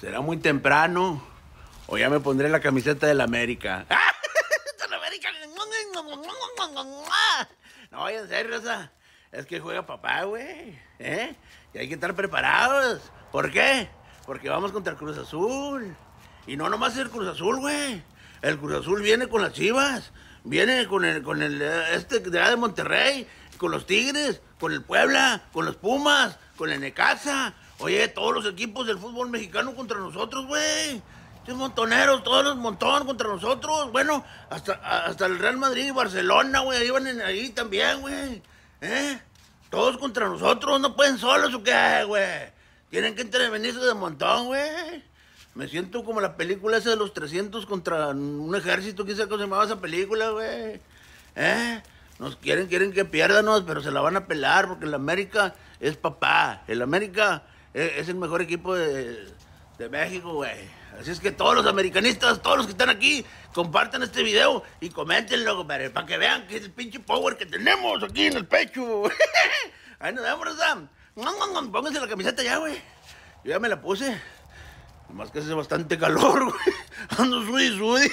Será muy temprano. O ya me pondré la camiseta del América. ¡Del América! No, en serio, Rosa. Es que juega papá, güey. ¿Eh? Y hay que estar preparados. ¿Por qué? Porque vamos contra el Cruz Azul. Y no nomás el Cruz Azul, güey. El Cruz Azul viene con las chivas. Viene con el, con el, eh, este de Monterrey. Con los Tigres. Con el Puebla. Con los Pumas. Con el Necaxa. Oye, todos los equipos del fútbol mexicano contra nosotros, güey. Estos montoneros, todos los montón contra nosotros. Bueno, hasta, hasta el Real Madrid y Barcelona, güey. Ahí van en- ahí también, güey. ¿Eh? Todos contra nosotros. No pueden solos o qué, güey. Tienen que intervenirse de montón, güey. Me siento como la película esa de los 300 contra un ejército. ¿Quién sabe cómo se llamaba esa película, güey? ¿Eh? Nos quieren, quieren que pierdanos, pero se la van a pelar porque el América es papá. El América es, el mejor equipo de, de México, güey. Así es que todos los americanistas, todos los que están aquí, compartan este video y coméntenlo, compadre, para que vean que es el pinche power que tenemos aquí en el pecho. Ahí nos vemos, Sam. Pónganse la camiseta ya, güey. Yo ya me la puse. Nomás que hace bastante calor, güey. Ando sudi, sudi.